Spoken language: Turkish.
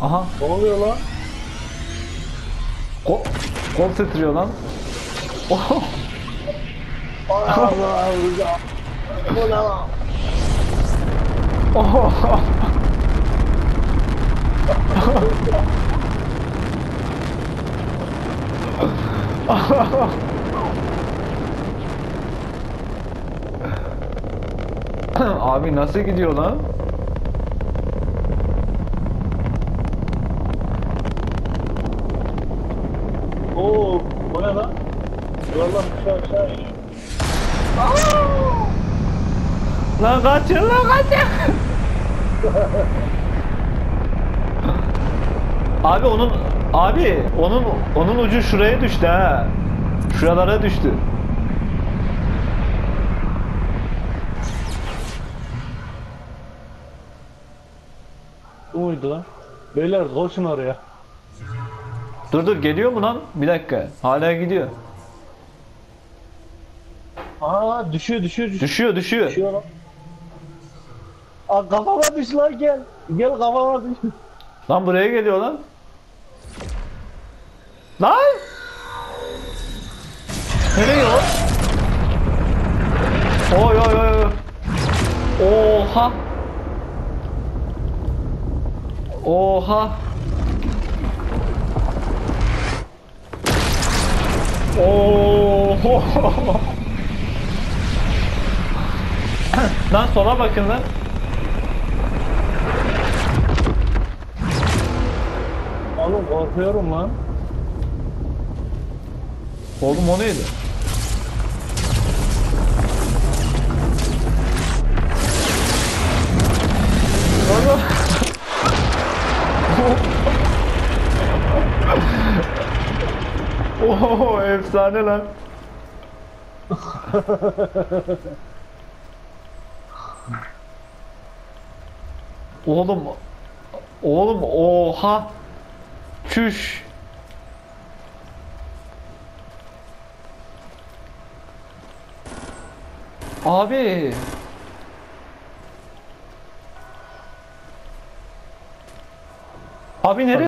Aha. Ne oluyor lan? Kol, kol titriyor lan. Oh. Allah Allah. Bu ne lan? Oh. Abi nasıl gidiyor lan? Oo, bu ne lan? Yuvarlan aşağı aşağı. Lan kaçın lan kaçın. abi onun abi onun onun ucu şuraya düştü ha. Şuralara düştü. Bu muydu lan? Beyler koşun oraya. Dur dur geliyor mu lan? Bir dakika. Hala gidiyor. Aa düşüyor düşüyor düşüyor. Düşüyor düşüyor. Düşüyor lan. Aa kafama düş lan gel. Gel kafama düş. Lan buraya geliyor lan. Lan! Nereye o? Oy oy oy oy. Oha. Oha. Oho. Lan sola bakın lan. Oğlum korkuyorum lan. Oğlum o neydi? Oğlum. Oo efsane lan. Oğlum Oğlum oha. Çüş. Abi. Abi nereye